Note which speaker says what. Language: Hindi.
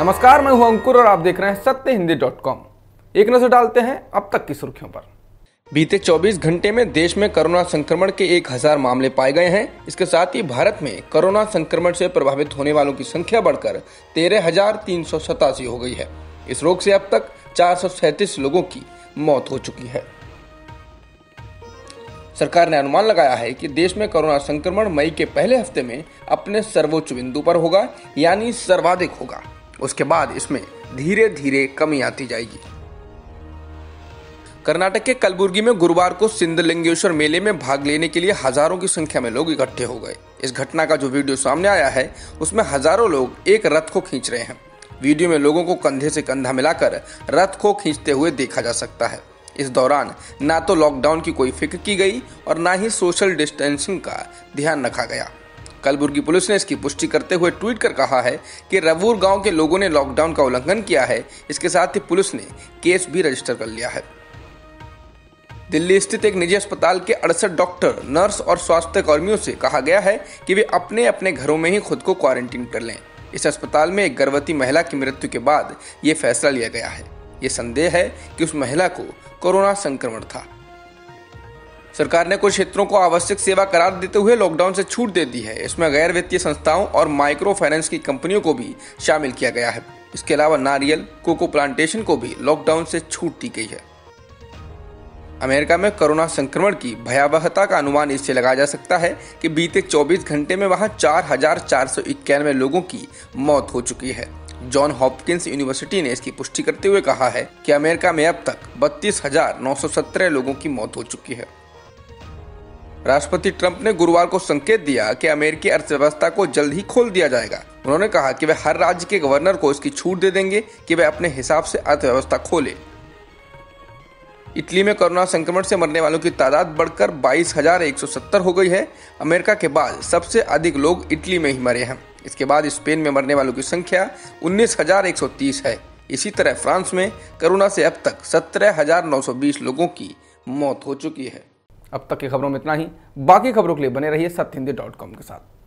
Speaker 1: नमस्कार, मैं हूँ अंकुर और आप देख रहे हैं सत्य हिंदी डॉट कॉम। एक नज़र डालते हैं अब तक की सुर्खियों पर। बीते 24 घंटे में देश में कोरोना संक्रमण के 1000 मामले पाए गए हैं। इसके साथ ही भारत में कोरोना संक्रमण से प्रभावित होने वालों की संख्या बढ़कर तेरह हज़ार तीन सौ सतासी हो गई है। इस रोग से अब तक चार लोगों की मौत हो चुकी है। सरकार ने अनुमान लगाया है कि देश में कोरोना संक्रमण मई के पहले हफ़्ते में अपने सर्वोच्च बिंदु पर होगा, यानी सर्वाधिक होगा। उसके बाद इसमें धीरे धीरे कमी आती जाएगी। कर्नाटक के कलबुर्गी में गुरुवार को सिंधलिंगेश्वर मेले में भाग लेने के लिए हज़ारों की संख्या में लोग इकट्ठे हो गए। इस घटना का जो वीडियो सामने आया है, उसमें हज़ारों लोग एक रथ को खींच रहे हैं। वीडियो में लोगों को कंधे से कंधा मिलाकर रथ को खींचते हुए देखा जा सकता है। इस दौरान ना तो लॉकडाउन की कोई फ़िक्र की गई और ना ही सोशल डिस्टेंसिंग का ध्यान रखा गया। कलबुर्गी पुलिस ने इसकी पुष्टि करते हुए ट्वीट कर कहा है कि रवूर गाँव के लोगों ने लॉकडाउन का उल्लंघन किया है। इसके साथ ही पुलिस ने केस भी रजिस्टर कर लिया है। दिल्ली स्थित एक निजी अस्पताल के अड़सठ डॉक्टर, नर्स और स्वास्थ्य कर्मियों से कहा गया है कि वे अपने अपने घरों में ही खुद को क्वारंटीन कर लें। इस अस्पताल में एक गर्भवती महिला की मृत्यु के बाद ये फैसला लिया गया है। ये संदेह है कि उस महिला को कोरोना संक्रमण था। सरकार ने कुछ क्षेत्रों को आवश्यक सेवा करार देते हुए लॉकडाउन से छूट दे दी है। इसमें गैर वित्तीय संस्थाओं और माइक्रो फाइनेंस की कंपनियों को भी शामिल किया गया है। इसके अलावा नारियल, कोको प्लांटेशन को भी लॉकडाउन से छूट दी गई है। अमेरिका में कोरोना संक्रमण की भयावहता का अनुमान इससे लगाया जा सकता है कि बीते 24 घंटे में वहाँ चार हज़ार चार सौ इक्यानवे लोगों की मौत हो चुकी है। जॉन हॉपकिंस यूनिवर्सिटी ने इसकी पुष्टि करते हुए कहा है कि अमेरिका में अब तक बत्तीस हज़ार नौ सौ सत्रह लोगों की मौत हो चुकी है। राष्ट्रपति ट्रंप ने गुरुवार को संकेत दिया कि अमेरिकी अर्थव्यवस्था को जल्द ही खोल दिया जाएगा। उन्होंने कहा कि वे हर राज्य के गवर्नर को इसकी छूट दे देंगे कि वे अपने हिसाब से अर्थव्यवस्था खोले। इटली में कोरोना संक्रमण से मरने वालों की तादाद बढ़कर बाईस हज़ार एक सौ सत्तर हो गई है। अमेरिका के बाद सबसे अधिक लोग इटली में ही मरे हैं। इसके बाद स्पेन में मरने वालों की संख्या उन्नीस हज़ार एक सौ तीस है। इसी तरह फ्रांस में कोरोना से अब तक सत्रह हज़ार नौ सौ बीस लोगों की मौत हो चुकी है। अब तक की खबरों में इतना ही। बाकी खबरों के लिए बने रहिए सत्य हिंदी डॉट कॉम के साथ।